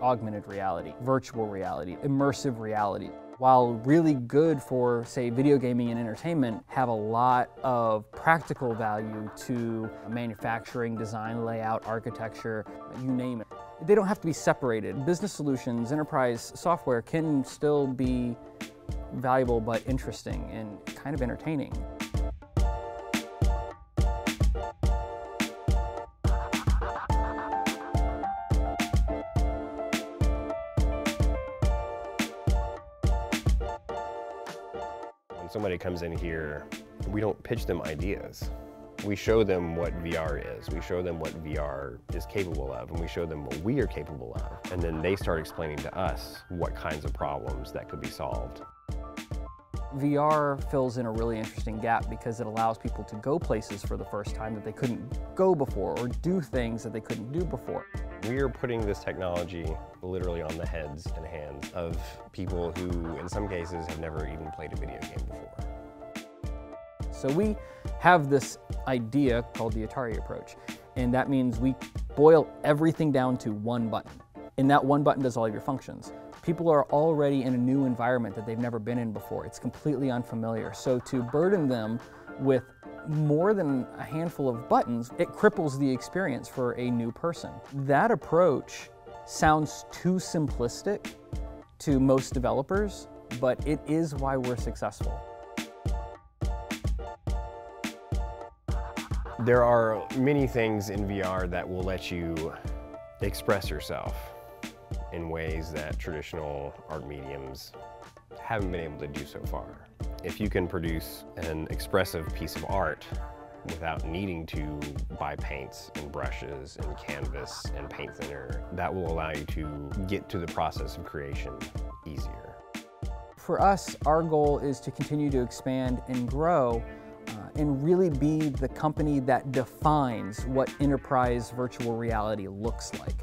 augmented reality, virtual reality, immersive reality. While really good for, say, video gaming and entertainment, have a lot of practical value to manufacturing, design, layout, architecture, you name it. They don't have to be separated. Business solutions, enterprise software can still be valuable but interesting and kind of entertaining. Somebody comes in here, we don't pitch them ideas. We show them what VR is. We show them what VR is capable of, and we show them what we are capable of. And then they start explaining to us what kinds of problems that could be solved. VR fills in a really interesting gap because it allows people to go places for the first time that they couldn't go before or do things that they couldn't do before. We are putting this technology literally on the heads and hands of people who, in some cases, have never even played a video game before. So we have this idea called the Atari approach, and that means we boil everything down to one button. And that one button does all of your functions. People are already in a new environment that they've never been in before. It's completely unfamiliar. So to burden them with more than a handful of buttons, it cripples the experience for a new person. That approach sounds too simplistic to most developers, but it is why we're successful. There are many things in VR that will let you express yourself in ways that traditional art mediums haven't been able to do so far. If you can produce an expressive piece of art without needing to buy paints and brushes and canvas and paint thinner, that will allow you to get to the process of creation easier. For us, our goal is to continue to expand and grow uh, and really be the company that defines what enterprise virtual reality looks like.